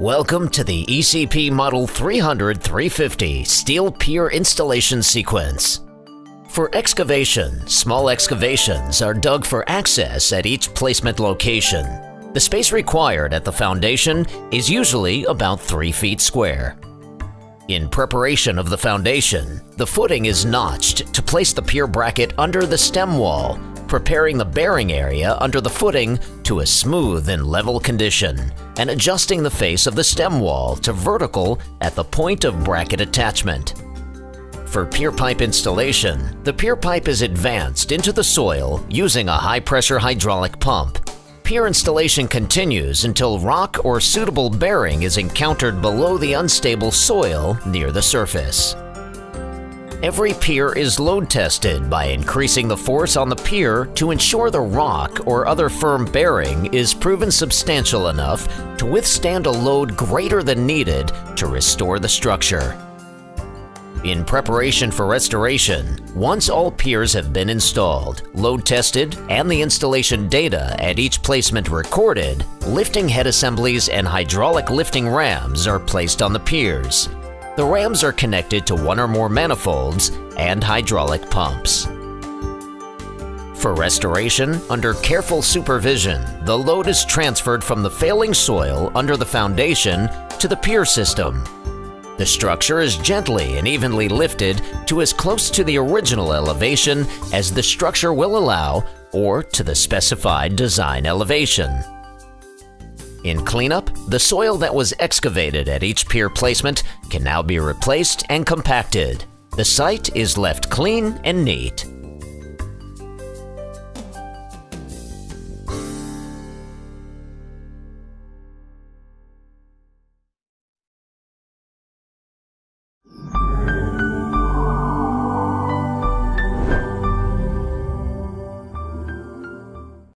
Welcome to the ECP Model 300-350 steel pier installation sequence. For excavation, small excavations are dug for access at each placement location. The space required at the foundation is usually about 3 feet square. In preparation of the foundation, the footing is notched to place the pier bracket under the stem wall, preparing the bearing area under the footing to a smooth and level condition and adjusting the face of the stem wall to vertical at the point of bracket attachment. For pier pipe installation, the pier pipe is advanced into the soil using a high-pressure hydraulic pump. Pier installation continues until rock or suitable bearing is encountered below the unstable soil near the surface. Every pier is load tested by increasing the force on the pier to ensure the rock or other firm bearing is proven substantial enough to withstand a load greater than needed to restore the structure. In preparation for restoration, once all piers have been installed, load tested, and the installation data at each placement recorded, lifting head assemblies and hydraulic lifting rams are placed on the piers, the rams are connected to one or more manifolds and hydraulic pumps. For restoration, under careful supervision, the load is transferred from the failing soil under the foundation to the pier system. The structure is gently and evenly lifted to as close to the original elevation as the structure will allow or to the specified design elevation. In cleanup, the soil that was excavated at each pier placement can now be replaced and compacted. The site is left clean and neat.